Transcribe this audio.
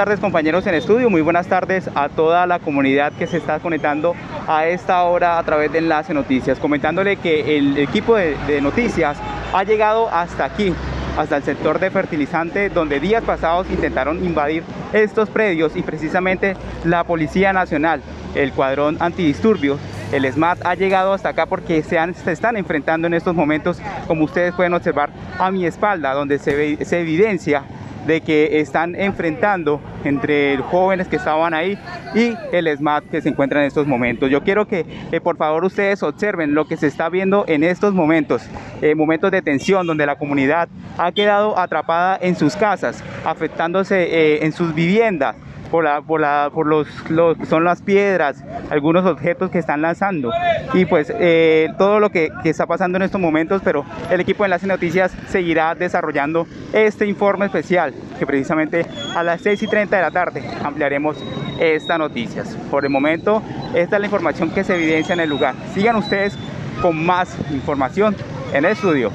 Buenas tardes compañeros en estudio, muy buenas tardes a toda la comunidad que se está conectando a esta hora a través de Enlace Noticias, comentándole que el equipo de, noticias ha llegado hasta aquí, hasta el sector de fertilizante, donde días pasados intentaron invadir estos predios y precisamente la Policía Nacional, el cuadrón antidisturbios, el SMAT ha llegado hasta acá porque se, han, se, están enfrentando en estos momentos, como ustedes pueden observar a mi espalda, donde se, se evidencia de que están enfrentando entre jóvenes que estaban ahí y el SMAT que se encuentra en estos momentos. Yo quiero que eh, por favor ustedes observen lo que se está viendo en estos momentos, eh, momentos de tensión donde la comunidad ha quedado atrapada en sus casas, afectándose eh, en sus viviendas por, la, por, la, por los, los, son las piedras, algunos objetos que están lanzando y pues eh, todo lo que, que, está pasando en estos momentos, pero el equipo de Enlace Noticias seguirá desarrollando este informe especial que precisamente a las 6 y 30 de la tarde ampliaremos estas noticias. Por el momento, esta es la información que se evidencia en el lugar. Sigan ustedes con más información en el estudio.